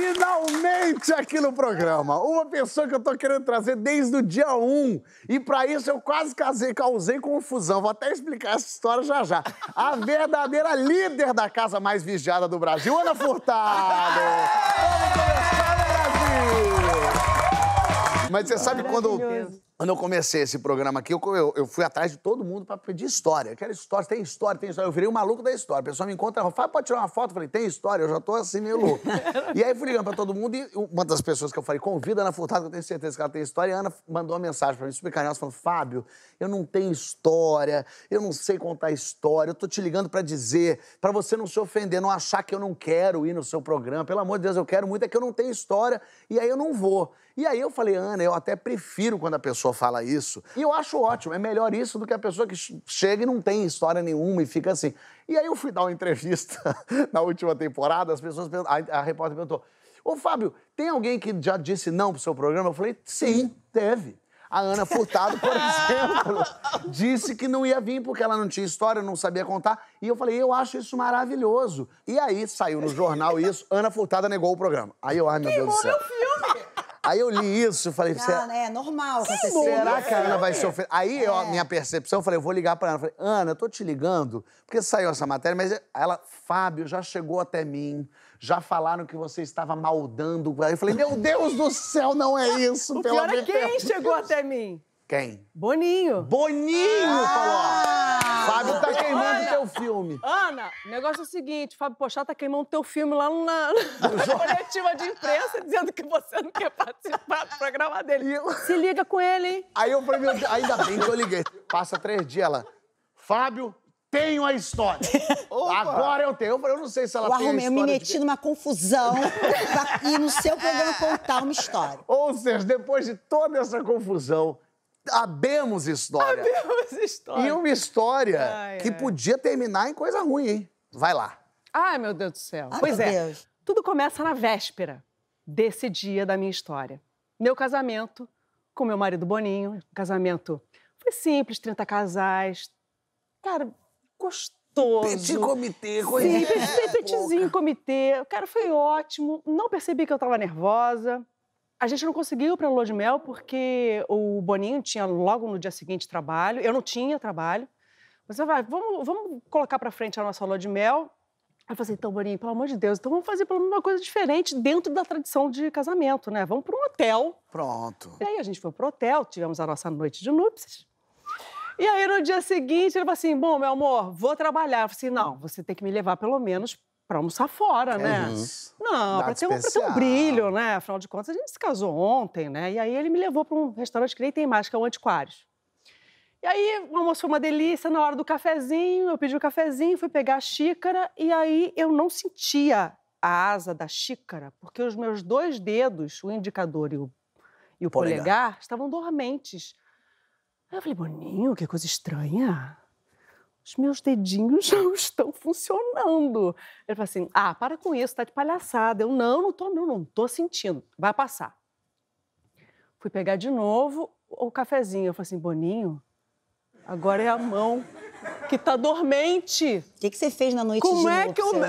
Finalmente aqui no programa, uma pessoa que eu tô querendo trazer desde o dia 1. E pra isso eu quase casei, causei confusão. Vou até explicar essa história já já. A verdadeira líder da casa mais vigiada do Brasil, Ana Furtado. Vamos começar, Brasil! Mas você sabe quando quando eu comecei esse programa aqui, eu, eu, eu fui atrás de todo mundo para pedir história. Eu quero história, tem história, tem história. Eu virei o um maluco da história. A pessoa me encontra, Fábio, pode tirar uma foto? Eu falei, tem história? Eu já tô assim meio louco. e aí fui ligando para todo mundo e uma das pessoas que eu falei, convida a Ana Furtado, que eu tenho certeza que ela tem história. E a Ana mandou uma mensagem para mim, super carinhosa, falando, Fábio, eu não tenho história, eu não sei contar história, eu tô te ligando para dizer, para você não se ofender, não achar que eu não quero ir no seu programa. Pelo amor de Deus, eu quero muito, é que eu não tenho história e aí eu não vou. E aí eu falei, Ana, eu até prefiro quando a pessoa fala isso. E eu acho ótimo, é melhor isso do que a pessoa que chega e não tem história nenhuma e fica assim. E aí eu fui dar uma entrevista na última temporada, as pessoas a, a repórter perguntou: Ô Fábio, tem alguém que já disse não pro seu programa? Eu falei, sim, teve. A Ana Furtado, por exemplo, disse que não ia vir porque ela não tinha história, não sabia contar. E eu falei, eu acho isso maravilhoso. E aí saiu no jornal isso, Ana Furtada negou o programa. Aí eu, ai meu Deus do céu. meu filme! Aí eu li isso e falei... Não, é normal acontecer. Será que a Ana vai se oferecer? Aí, eu, a minha percepção, eu falei, eu vou ligar pra Ana. Eu falei, Ana, eu tô te ligando, porque saiu essa matéria, mas ela, Fábio, já chegou até mim, já falaram que você estava maldando. Aí eu falei, meu Deus do céu, não é isso, o pelo amor de Deus. quem chegou até mim? Quem? Boninho. Boninho ah! falou. Fábio tá queimando teu filme. Ana, o negócio é o seguinte, Fábio Pochá tá queimando teu filme lá na, na coletiva de imprensa, dizendo que você não quer participar do programa dele. Eu... Se liga com ele, hein? Aí eu falei, meu Deus, ainda bem que eu liguei. Passa três dias, ela... Fábio, tenho a história. Agora eu tenho. Eu, eu não sei se ela eu tem arrumei, a história. Eu me meti de... numa confusão pra ir no seu programa contar uma história. Ou seja, depois de toda essa confusão, Abemos história. Abemos história. E uma história ai, que ai. podia terminar em coisa ruim, hein? Vai lá. Ai, meu Deus do céu. Ai, pois é. Deus. Tudo começa na véspera desse dia da minha história. Meu casamento com meu marido Boninho. Um casamento foi simples, 30 casais. Cara, gostoso. Petit comitê, coisa. Sim, petitzinho comitê. Cara, foi ótimo. Não percebi que eu tava nervosa. A gente não conseguiu para lua de mel porque o Boninho tinha logo no dia seguinte trabalho, eu não tinha trabalho. Você vai, vamos, vamos colocar para frente a nossa lua de mel. Aí eu falei assim, então, Boninho, pelo amor de Deus, então vamos fazer pelo menos uma coisa diferente dentro da tradição de casamento, né? Vamos para um hotel. Pronto. E aí a gente foi pro hotel, tivemos a nossa noite de núpcias. E aí no dia seguinte ele falou assim, bom, meu amor, vou trabalhar. Eu falei assim, não, você tem que me levar pelo menos para almoçar fora, né? É Não, para ter, um, ter um brilho, né? Afinal de contas, a gente se casou ontem, né? E aí ele me levou para um restaurante que nem tem mais, que é o Antiquários. E aí o almoço foi uma delícia, na hora do cafezinho, eu pedi o cafezinho, fui pegar a xícara, e aí eu não sentia a asa da xícara, porque os meus dois dedos, o indicador e o, e o polegar. polegar, estavam dormentes. Aí eu falei, Boninho, que coisa estranha os meus dedinhos não estão funcionando. Ele falou assim: ah, para com isso, tá de palhaçada. Eu, não, não tô, não, não tô sentindo. Vai passar. Fui pegar de novo o cafezinho. Eu falei assim, Boninho, agora é a mão que tá dormente. O que, que você fez na noite Como de é que eu... hein?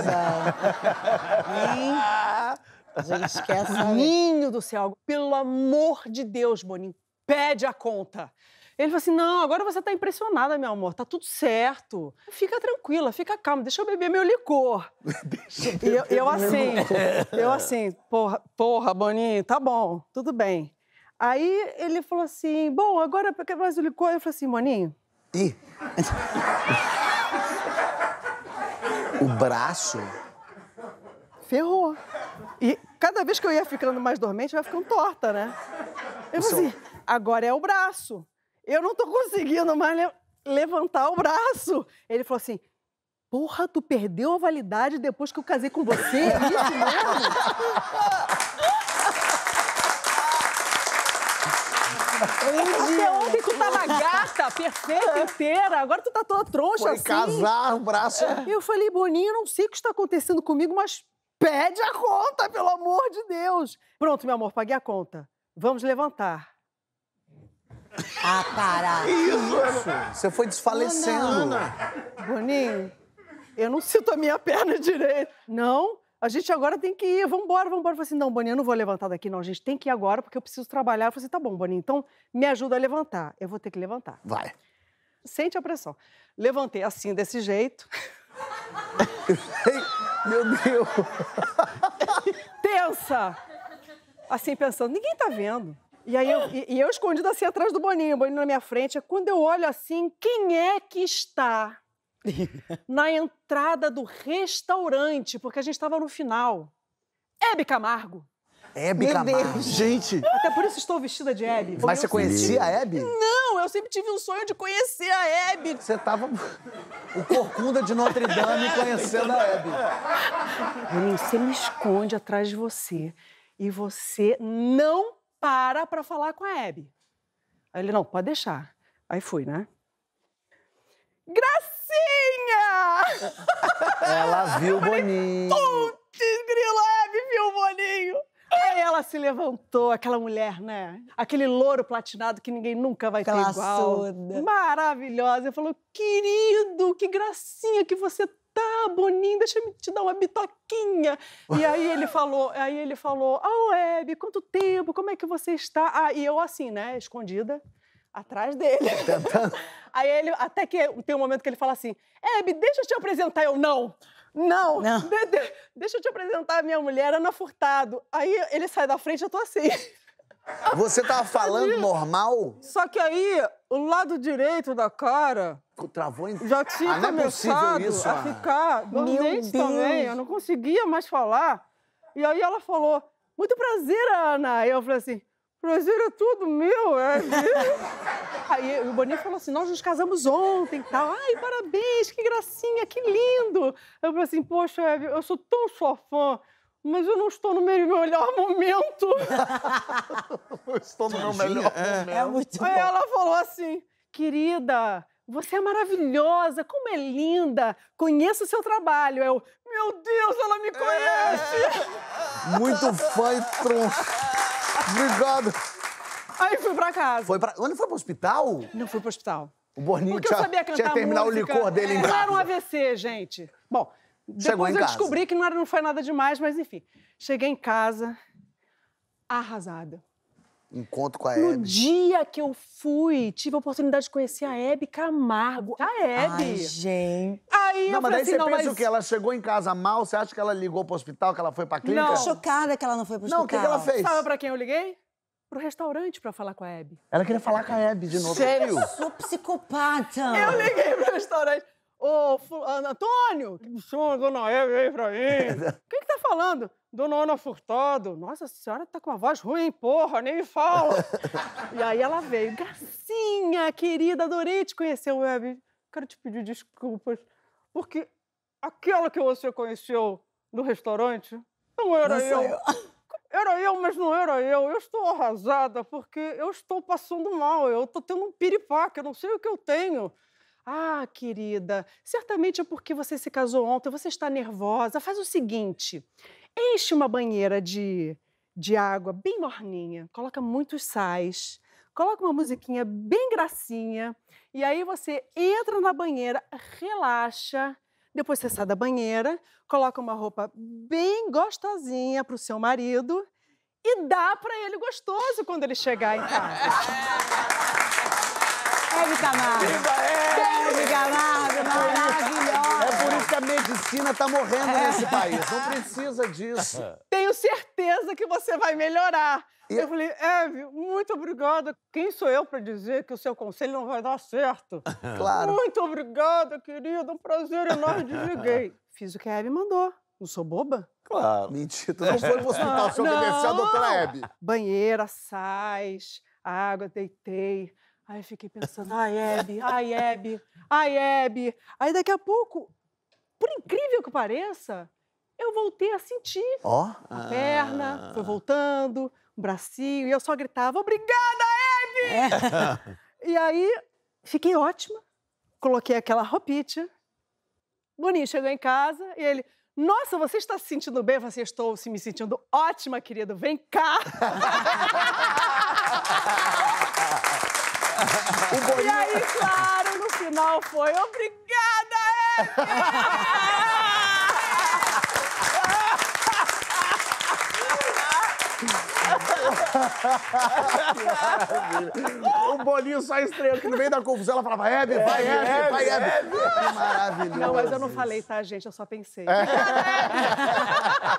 Gente, esquece. Boninho do céu, pelo amor de Deus, Boninho, pede a conta. Ele falou assim: não, agora você tá impressionada, meu amor, tá tudo certo. Fica tranquila, fica calma, deixa eu beber meu licor. deixa eu beber e eu, eu assim, eu assim, porra, porra, Boninho, tá bom, tudo bem. Aí ele falou assim: bom, agora quer mais o licor? Eu falei assim, Boninho. Ih! o braço? Ferrou. E cada vez que eu ia ficando mais dormente, eu ia ficando torta, né? Eu falei assim, agora é o braço eu não tô conseguindo mais le levantar o braço. Ele falou assim, porra, tu perdeu a validade depois que eu casei com você? É isso mesmo? Até ontem tu tava gata, perfeita, inteira. Agora tu tá toda troncha Foi assim. casar, o braço... Eu falei, Boninho, não sei o que está acontecendo comigo, mas pede a conta, pelo amor de Deus. Pronto, meu amor, paguei a conta. Vamos levantar. Ah, para! Isso! Você foi desfalecendo. Boninho, eu não sinto a minha perna direita. Não, a gente agora tem que ir, vambora, vambora. Eu falei assim, não, Boninho, eu não vou levantar daqui, não. A gente tem que ir agora porque eu preciso trabalhar. Eu falei assim, tá bom, Boninho, então me ajuda a levantar. Eu vou ter que levantar. Vai. Sente a pressão. Levantei assim, desse jeito. Meu Deus. Tensa! Assim, pensando, ninguém tá vendo. E aí eu, e, e eu escondido assim atrás do Boninho, o Boninho na minha frente. Quando eu olho assim, quem é que está na entrada do restaurante? Porque a gente estava no final. Hebe Camargo. Hebe Meu Camargo. Deus. Gente, Até por isso estou vestida de Hebe. Mas você conhecia a Hebe? Não, eu sempre tive um sonho de conhecer a Hebe. Você tava o corcunda de Notre Dame conhecendo a Hebe. Boninho, você me esconde atrás de você e você não para pra falar com a Hebe. Aí ele, não, pode deixar. Aí fui, né? Gracinha! Ela viu o Boninho. Putz, grilo, a Hebe viu o Boninho. Aí ela se levantou, aquela mulher, né? Aquele louro platinado que ninguém nunca vai ter igual. Classuda. Maravilhosa. Ele falou, querido, que gracinha que você tá, Boninho, deixa eu te dar uma bitoquinha. E aí ele falou, aí ele falou, oh, Hebe, quanto tempo, como é que você está? Ah, e eu assim, né, escondida, atrás dele. Aí ele, até que tem um momento que ele fala assim, Hebe, deixa eu te apresentar. Eu, não, não, Não. de- de- deixa eu te apresentar a minha mulher, Ana Furtado. Aí ele sai da frente, eu tô assim. Você tava falando normal? Só que aí, o lado direito da cara Travou em... já tinha Ah, é começado isso, a Ana. ficar dormente também. Eu não conseguia mais falar. E aí ela falou, muito prazer, Ana. Aí eu falei assim, prazer é tudo meu, é. aí o Boninho falou assim, nós nos casamos ontem e tal. Ai, parabéns, que gracinha, que lindo. Eu falei assim, poxa, Hebe, eu sou tão sua fã. Mas eu não estou no meu melhor momento. Eu estou no meu melhor É muito Aí bom. ela falou assim: querida, você é maravilhosa, como é linda, conheço o seu trabalho. Eu, meu Deus, ela me conhece! Muito fã e tronco. Obrigado. Aí fui pra casa. Foi pra... Onde foi pro hospital? Não fui pro hospital. O Boninho Porque eu tinha, sabia cantar tinha terminar música. o licor dele em Não era um casa. AVC, gente. Bom, Chegou depois eu casa. descobri que não, era, não foi nada demais, mas enfim. Cheguei em casa, arrasada. Encontro com a No Hebe. dia que eu fui, tive a oportunidade de conhecer a Hebe Camargo. A Hebe! Ai, gente. Aí Não, eu mas falei daí assim, você não, pensa mas... o quê? Ela chegou em casa mal? Você acha que ela ligou pro hospital, que ela foi pra clínica? Não. Tô chocada que ela não foi pro Não, hospital. o que, que ela fez? Sabe pra quem eu liguei? Pro restaurante pra falar com a Hebe. Ela queria falar com a Hebe de novo. Sério? Sou psicopata. Eu liguei pro restaurante. Ô, Antônio, que chama a dona Hebe aí pra mim. Quem que tá falando? Dona Ana Furtado. Nossa, senhora tá com uma voz ruim, porra, nem me fala. e aí ela veio. Gracinha, querida, adorei te conhecer, Hebe. Quero te pedir desculpas, porque aquela que você conheceu no restaurante não era Não eu. eu. Era eu, mas não era eu. Eu estou arrasada porque eu estou passando mal. Eu estou tendo um piripaque, eu não sei o que eu tenho. Ah, querida, certamente é porque você se casou ontem, você está nervosa. Faz o seguinte: enche uma banheira de, de água bem morninha, coloca muitos sais, coloca uma musiquinha bem gracinha, e aí você entra na banheira, relaxa. Depois você sai da banheira, coloca uma roupa bem gostosinha para o seu marido e dá para ele gostoso quando ele chegar em casa. Hebe Camargo. Hebe Camargo, maravilhosa. É por isso que a medicina tá morrendo nesse país. Não precisa disso. Tenho certeza que você vai melhorar. E- Eu falei, Eve, muito obrigada. Quem sou eu para dizer que o seu conselho não vai dar certo? Claro. Muito obrigada, querida. Um prazer enorme. Desliguei. Fiz o que a Hebe mandou. Não sou boba? claro. Mentira, tu não foi pro hospital, você obedeceu a doutora Hebe. Banheira, sais, água, deitei. Aí fiquei pensando, ai, Hebe, ai, Hebe, ai, Hebe. Aí daqui a pouco, por incrível que pareça, eu voltei a sentir Ó, a perna, foi voltando, o bracinho, e eu só gritava, obrigada, Hebe! e aí, fiquei ótima, coloquei aquela roupinha. Boninho chegou em casa e ele, nossa, você está se sentindo bem? Eu falei assim, estou se me sentindo ótima, querido, vem cá! boninho... E aí, claro, no final foi obrigada, o Bolinho só estreou, que no meio da confusão ela falava, Hebe, vai, Hebe, vai, Hebe. Maravilhoso. Não, mas eu não falei, tá, gente? Eu só pensei. É.